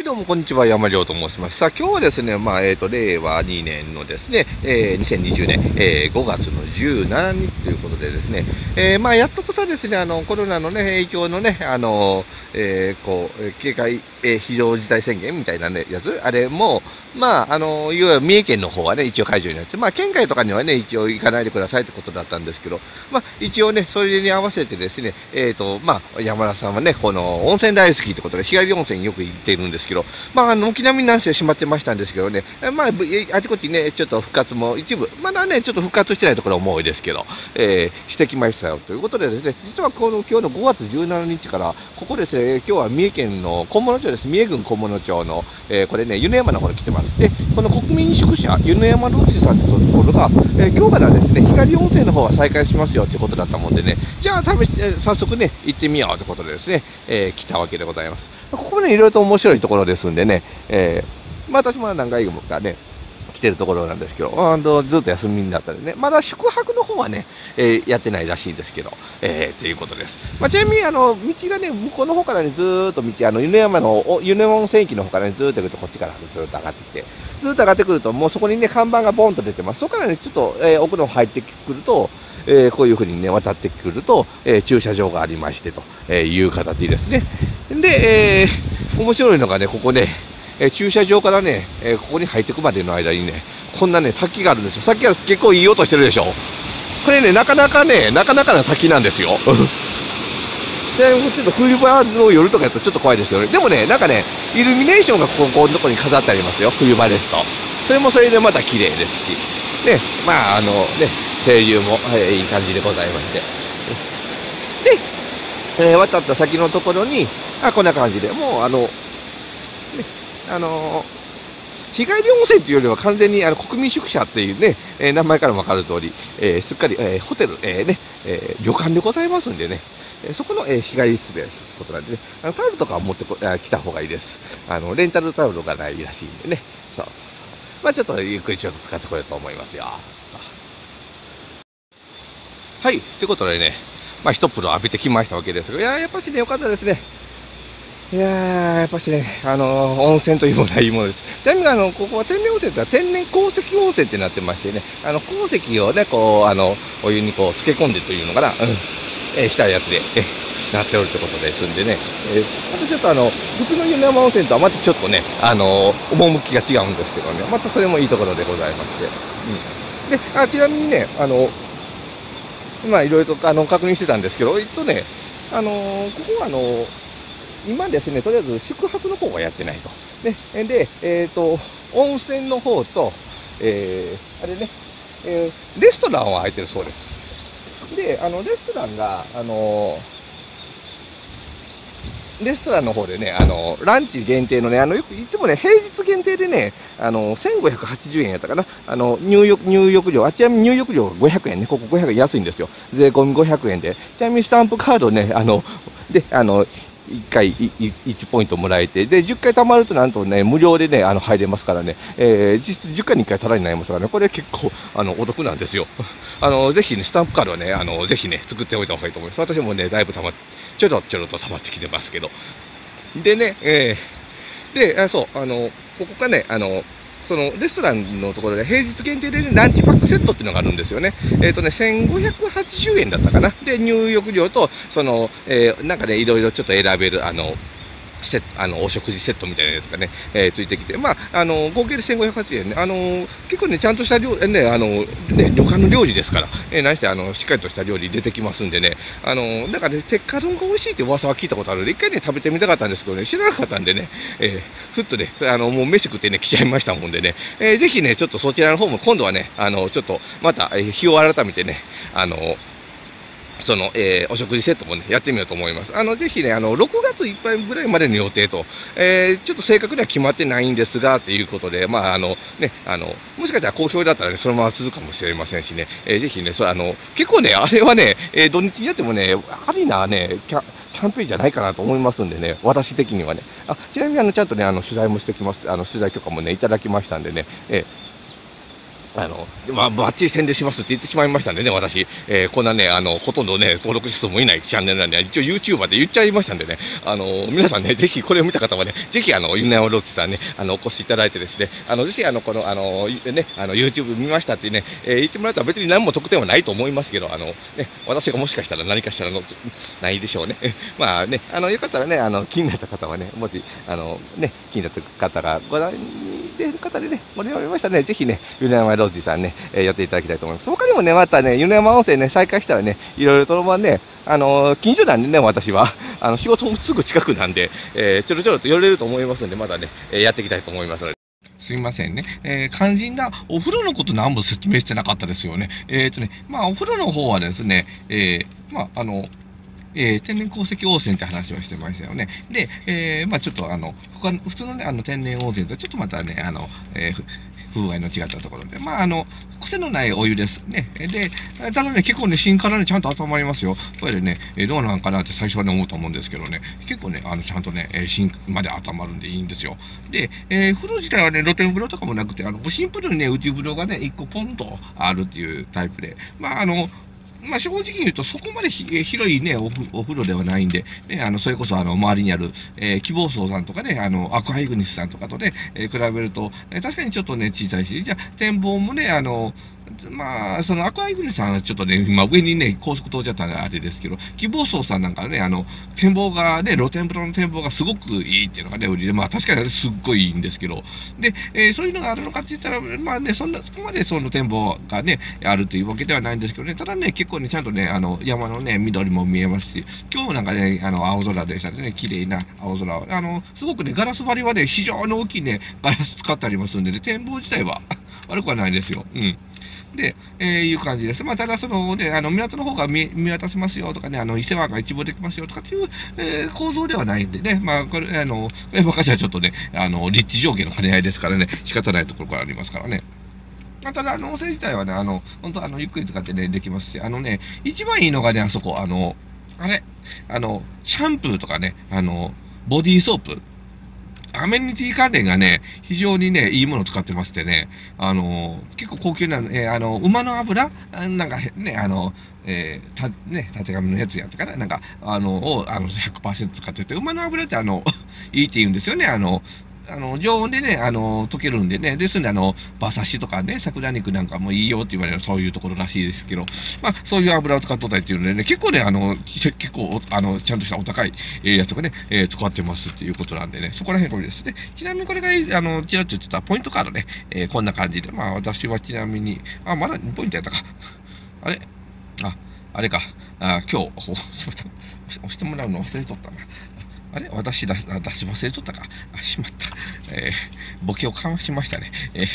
はい、どうも、こんにちは。山亮と申します。さあ、今日はですね、まあ、えっ、ー、と、令和2年のですね、えー、2020年、えー、5月の17日ということでですね、えー、まあ、やっとこそですね、あの、コロナのね、影響のね、あの、えー、こう、警戒、えー、非常事態宣言みたいなね、やつ、あれも、まあ、あの、いわゆる三重県の方はね、一応解除になって、まあ、県外とかにはね、一応行かないでくださいってことだったんですけど、まあ、一応ね、それに合わせてですね、えっ、ー、と、まあ、山田さんはね、この、温泉大好きってことで、日帰り温泉によく行っているんですけど、まあ、あの、軒並みなんせ閉まってましたんですけどね、まあ、あちこちね、ちょっと復活も一部、まだね、ちょっと復活してないところも多いですけど、えー、してきましたよということでですね、実はこの今日の5月17日から、ここですね、今日は三重県の菰野町です。三重郡菰野町の、えー、これね、湯の山の方に来てます。で、この国民宿舎、湯の山ロージさんってところが、えー、今日からですね、光温泉の方は再開しますよということだったもんでね、じゃあ、試し、早速ね、行ってみようということでですね、えー、来たわけでございます。ここもね、いろいろと面白いところですんでね、えー、まあ、私も何回もかね、来てるところなんですけど、あのずっと休みになったりね、まだ宿泊の方はね、えー、やってないらしいんですけど、えー、ということです。まあ、ちなみに、あの、道がね、向こうの方からね、ずーっと道、あの、湯の山の、湯の山温泉駅の方からね、ずーっと行くと、こっちからずーっと上がってきて、ずーっと上がってくると、もうそこにね、看板がボンと出てます。そこからね、ちょっと、えー、奥の方入ってくると、えー、こういうふうにね、渡ってくると、えー、駐車場がありましてと、えいう形ですね。で、えー、面白いのがね、ここね、え駐車場からね、えここに入ってくまでの間にね、こんなね、滝があるんですよ。さっきは結構いい音してるでしょ。これね、なかなかね、なかなかな滝なんですよ。ちょっと冬場の夜とかやとちょっと怖いですけどね。でもね、なんかね、イルミネーションがここのとこに飾ってありますよ。冬場ですと。それもそれでまた綺麗ですし。ね、まあ、あのね、清流も、えいい感じでございまして。で、えー、渡った先のところに、あ、こんな感じで、もうあの、ね、あのー日帰り温泉というよりは完全にあの国民宿舎っていうね、えー、名前からも分かる通り、えー、すっかり、えー、ホテル、えーねえ、旅館でございますんでね、えそこの、えー、日帰り室ですことなんでね、あのタオルとかは持ってこあ来た方がいいです。あの、レンタルタオルがないらしいんでね。そうそうそう。まあちょっとゆっくりちょっと使ってこようと思いますよ。はい、ということでね、まあ一風呂浴びてきましたわけですが、いややっぱしね、よかったですね。いやー、やっぱしね、あのー、温泉というものはいいものです。ちなみに、あの、ここは天然温泉とは天然鉱石温泉ってなってましてね、あの、鉱石をね、こう、あの、お湯にこう、漬け込んでというのかな、うん、えー、したやつで、えー、なっておるってことですんでね、えー、あとちょっとあの、普通の湯山温泉とはまたちょっとね、あのー、趣が違うんですけどね、またそれもいいところでございまして、うん。で、あちなみにね、あの、ま今、いろいろとあの確認してたんですけど、えっとね、あのここはあの今ですね、とりあえず宿泊の方はやってないと。ね、で、えっ、ー、と、温泉の方と、えー、あれね、えー、レストランは空いてるそうです。で、あの、レストランが、あのレストランの方でね、あの、ランチ限定のね、あの、よく、いつもね、平日限定でね、あの、1580円やったかな。あの、入浴、入浴料、あ、ちなみに入浴料が500円ね、ここ500円安いんですよ。税込み500円で。ちなみにスタンプカードね、あの、で、あの、1回1ポイントもらえて、で、10回貯まるとなんとね、無料でね、あの、入れますからね、えー、実質10回に1回たらになりますからね、これ結構、あの、お得なんですよ。あの、ぜひね、スタンプカードはね、あの、ぜひね、作っておいた方がいいと思います。私もね、だいぶたまって、ちょろちょろと溜まってきてますけど。でね、えー、で、あそう、あの、ここがね、あの、そのレストランのところで平日限定で、ね、ランチパックセットっていうのがあるんですよね。えっ、ー、とね、1580円だったかな。で、入浴料と、その、えー、なんかね、いろいろちょっと選べる、あの、セあのお食事セットみたいなやつがね、えー、ついてきて、まあ、あの合計で1580円ね、あの結構ね、ちゃんとした料ね、あのね、旅館の料理ですから、えー、何してあのしっかりとした料理出てきますんでね、あのなんかね、鉄火丼が美味しいって噂は聞いたことあるので、一回ね、食べてみたかったんですけどね、知らなかったんでね、えー、ふっとね、あのもう飯食ってね、来ちゃいましたもんでね、えー、ぜひね、ちょっとそちらの方も今度はね、あのちょっとまた、え日を改めてね、あのその、えー、お食事セットもね、やってみようと思います。あの、ぜひね、あの、6月いっぱいぐらいまでの予定と、えー、ちょっと正確には決まってないんですが、ということで、まあ、あの、ね、あの、もしかしたら好評だったらね、そのまま続くかもしれませんしね、えー、ぜひね、それあの、結構ね、あれはね、え、土日にやってもね、ありなね、キャキャンペーンじゃないかなと思いますんでね、私的にはね。あ、ちなみにあの、ちゃんとね、あの、取材もしてきます、あの、取材許可もね、いただきましたんでね、えーあの、まあ、バッチリ宣伝しますって言ってしまいましたんでね、私、えー、こんなね、あの、ほとんどね、登録者数もいないチャンネルなんで、一応 YouTuber で言っちゃいましたんでね、あの、皆さんね、ぜひこれを見た方はね、ぜひあの、ゆねやまロッチさんね、あの、お越しいただいてですね、あの、ぜひあの、この、あの、ね、あの、YouTube 見ましたってね、えー、言ってもらったら別に何も特典はないと思いますけど、あの、ね、私がもしかしたら何かしらの、ないでしょうね。まあね、あの、よかったらね、あの、気になった方はね、もし、あの、ね、気になった方がご覧ている方でね、盛り上がりましたね、ぜひね、米山ロージさんね、えー、やっていただきたいと思います。他にもね、またね、米山温泉ね、再開したらね、いろいろとまね、あのー、近所なんでね、私は。あの、仕事もすぐ近くなんで、えー、ちょろちょろと寄れると思いますんで、まだね、えー、やっていきたいと思いますので。すみませんね。えー、肝心なお風呂のこと何も説明してなかったですよね。えっ、ー、とね、まあ、お風呂の方はですね、えー、まあ、あの、えー、天然鉱石温泉って話をしてましたよね。で、えー、まあちょっとあの、他の、普通のね、あの天然温泉とちょっとまたね、あの、えー、風合いの違ったところで、まああの、癖のないお湯ですね。で、ただね、結構ね、芯からね、ちゃんと温まりますよ。これでね、え、どうなんかなって最初はね、思うと思うんですけどね、結構ね、あの、ちゃんとね、え、芯まで温まるんでいいんですよ。で、えー、風呂自体はね、露天風呂とかもなくて、あの、シンプルにね、内風呂がね、一個ポンとあるっていうタイプで、まああの、まあ、正直に言うと、そこまで広いねお、お風呂ではないんで、ね、あの、それこそ、あの、周りにある、えー、希望層さんとかね、あの、アクハイグニスさんとかとね、えー、比べると、えー、確かにちょっとね、小さいし、じゃ展望もね、あの、まあ、そのアクアイグリさんはちょっとね、今上にね、高速通っちゃったんであれですけど、希望層さんなんかね、あの、展望がね、露天風呂の展望がすごくいいっていうのがね、売りで、まあ確かにすっごいいいんですけど、で、えー、そういうのがあるのかって言ったら、まあね、そんな、そこまでその展望がね、あるというわけではないんですけどね、ただね、結構ね、ちゃんとね、あの、山のね、緑も見えますし、今日なんかね、あの、青空でしたね、綺麗な青空あの、すごくね、ガラス張りはね、非常に大きいね、ガラス使ってありますんでね、展望自体は悪くはないですよ。うん。で、えー、いう感じです。まあ、ただ、その、ね、あの、港の方が見渡せますよとかね、あの、伊勢湾が一望できますよとかっていう、えー、構造ではないんでね、まあ、これ、あの、昔はちょっとね、あの、立地条件の兼ね合いですからね、仕方ないところからありますからね。まあ、ただ、あの、温泉自体はね、あの、本当あの、ゆっくり使ってね、できますし、あのね、一番いいのがね、あそこ、あの、あれ、あの、シャンプーとかね、あの、ボディーソープ、アメニティ関連がね、非常にね、いいものを使ってましてね、あのー、結構高級な、えー、あの、馬の油？なんかね、あの、えー、た、ね、縦紙のやつやったから、なんか、あの、を、あの、100%使ってて、馬の油ってあの、いいって言うんですよね、あの、あの、常温でね、あの、溶けるんでね、ですんで、あの、馬刺しとかね、桜肉なんかもいいよって言われるそういうところらしいですけど、まあ、そういう油を使っとったりっていうのでね、結構ね、あの、結構、あの、ちゃんとしたお高い、えやつがね、えー、使ってますっていうことなんでね、そこら辺これですね。ちなみにこれが、あの、ちらっと言ってたポイントカードね、えー、こんな感じで、まあ、私はちなみに、あ、まだ2ポイントやったか。あれ？あ、あれか。あ、今日、押してもらうの忘れとったな。あれ？私出し忘れとったかあ、しまった。えー、ボケをかましましたね。えー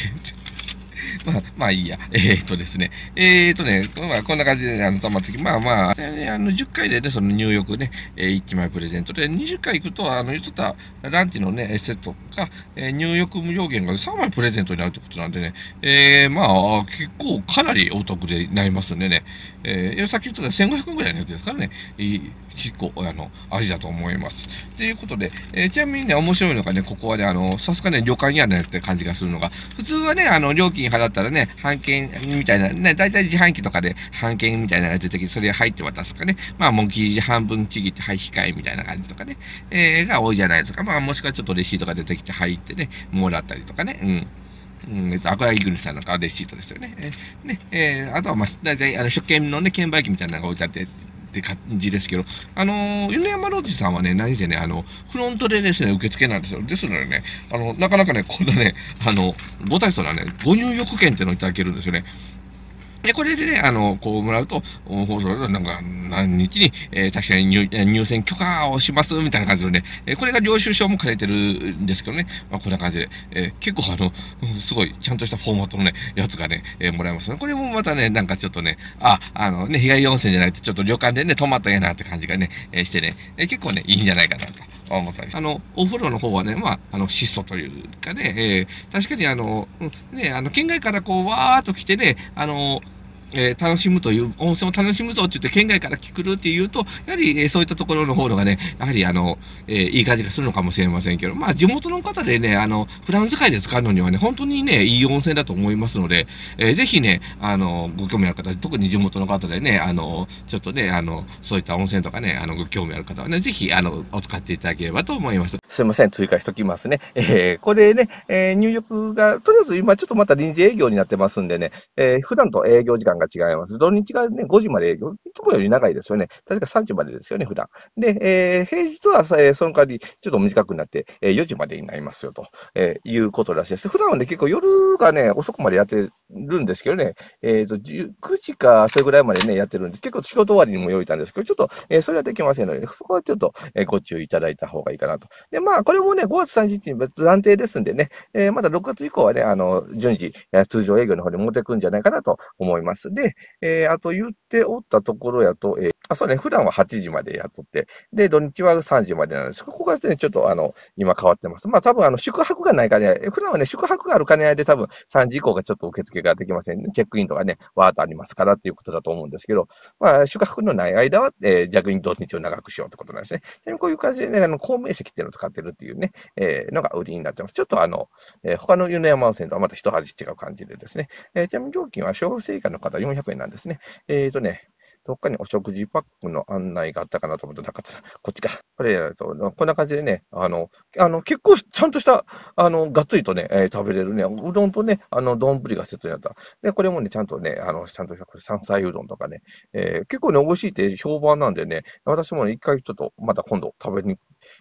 まあ、まあいいや。えー、とですね。えー、とね、まあこんな感じで、あの、たまってきまあまあ、ね、あの、10回でね、その入浴ね、えー、1枚プレゼントで、20回行くと、あの、言ってたランチのね、セットが、えー、入浴無料券が3枚プレゼントになるってことなんでね、えー、まあ、結構かなりお得でなりますんでね、えー、さっき言った1500円ぐらいのやつですからね、いい結構、あの、ありだと思います。ということで、えー、ちなみにね、面白いのがね、ここはね、あの、さすがね、旅館やねって感じがするのが、普通はね、あの、料金払ったらね、半券みたいな、ね、だいたい自販機とかで半券みたいなのが出てきて、それ入って渡すかね、まあ、もう切り半分ちぎって、はい、控えみたいな感じとかね、えー、が多いじゃないですか。まあ、もしくはちょっとレシートが出てきて入ってね、もらったりとかね、うん。うん、えっと、アクアイグルさんなんかレシートですよね。えー、ね、えー、あとは、まあ、だいたい、あの、初見のね、券売機みたいなのが置いてあって、って感じですけど、あのー、米山ロージさんはね、何せね、あの、フロントでですね、受付なんですよ。ですのでね、あの、なかなかね、こんなね、あの、ご体操なね、ご入浴券っていうのをいただけるんですよね。で、これでね、あの、こうもらうと、放送なんか、何日に、えー、確かに入選許可をします、みたいな感じのね、え、これが領収書も書いてるんですけどね、まあ、こんな感じで、えー、結構あの、すごい、ちゃんとしたフォーマットのね、やつがね、えー、もらえますね。これもまたね、なんかちょっとね、あ、あのね、日帰り温泉じゃなくて、ちょっと旅館でね、泊まったんやなって感じがね、え、してね、え、結構ね、いいんじゃないかなと。思ったりあの、お風呂の方はね、まあ、あの、質素というかね、えー、確かにあの、ね、あの、県外からこう、わーっと来てね、あの、えー、楽しむという、温泉を楽しむぞって言って県外から来るっていうと、やはり、えー、そういったところの方がね、やはりあの、えー、いい感じがするのかもしれませんけど、まあ地元の方でね、あの、普段使いで使うのにはね、本当にね、いい温泉だと思いますので、えー、ぜひね、あの、ご興味ある方、特に地元の方でね、あの、ちょっとね、あの、そういった温泉とかね、あの、ご興味ある方はね、ぜひ、あの、お使っていただければと思います。すいません、追加しときますね。えー、これね、えー、入浴が、とりあえず今ちょっとまた臨時営業になってますんでね、えー、普段と営業時間が違います。土日がね、5時まで営業、いつもより長いですよね。確か3時までですよね、普段。で、えー、平日は、えー、その代わり、ちょっと短くなって、えー、4時までになりますよ、と、えー、いうことらしいです。普段はね、結構夜がね、遅くまでやってるんですけどね、えっ、ー、と、9時か、それぐらいまでね、やってるんで。結構仕事終わりにも用意たんですけど、ちょっと、えー、それはできませんので、そこはちょっと、えー、ご注意いただいた方がいいかなと。で、まあ、これもね、5月30日に別暫定ですんでね、えー、まだ6月以降はね、あの、順次、通常営業の方に持ってくんじゃないかなと思います。で、えー、あと言っておったところやと、えー、あ、そうね、普段は8時までやっとって、で、土日は3時までなんです。ここがね、ちょっとあの、今変わってます。まあ多分あの、宿泊がないかね、普段はね、宿泊がある兼ね合いで多分3時以降がちょっと受付ができませんね。チェックインとかね、わーっとありますからっていうことだと思うんですけど、まあ、宿泊のない間は、えー、逆に土日を長くしようってことなんですね。ちなみにこういう感じでね、あの、公明席っていうのを使ってるっていうね、えー、のが売りになってます。ちょっとあの、えー、他の米山温泉とはまた一味違う感じでですね、えー、ちなみに料金は小学生以下の方方400円なんですね。えっ、ー、とね、どっかにお食事パックの案内があったかなと思ってなかったら、こっちか。これやると、こんな感じでね、あの、あの、結構ちゃんとした、あの、がっつりとね、えー、食べれるね、うどんとね、あの、丼がセットになった。で、これもね、ちゃんとね、あの、ちゃんとした、これ山菜うどんとかね、えー、結構ね、美味しいって評判なんでね、私もね、一回ちょっと、また今度食べに、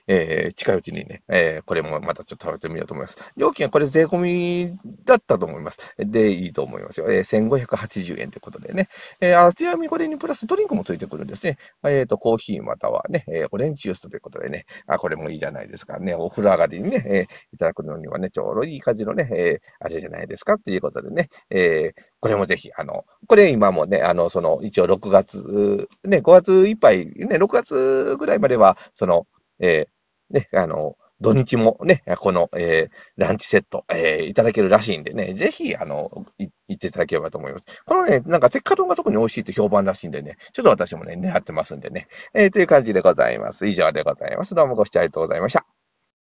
えー、近いうちにね、えー、これもまたちょっと食べてみようと思います。料金はこれ税込みだったと思います。で、いいと思いますよ。えー、1580円ということでね。えー、あちなみにこれにプラスドリンクもついてくるんですね。えっ、ー、と、コーヒーまたはね、えー、オレンジジュースということでね、あ、これもいいじゃないですかね。お風呂上がりにね、えー、いただくのにはね、ちょうどいい感じのね、えー、味じゃないですかっていうことでね、えー、これもぜひ、あの、これ今もね、あの、その、一応6月、ね、5月いっぱい、ね、6月ぐらいまでは、その、えー、ね、あの、土日もね、この、えー、ランチセット、えー、いただけるらしいんでね、ぜひ、あの、行っていただければと思います。このね、なんか、鉄火丼が特に美味しいって評判らしいんでね、ちょっと私もね、狙ってますんでね、えー、という感じでございます。以上でございます。どうもご視聴ありがとうございました。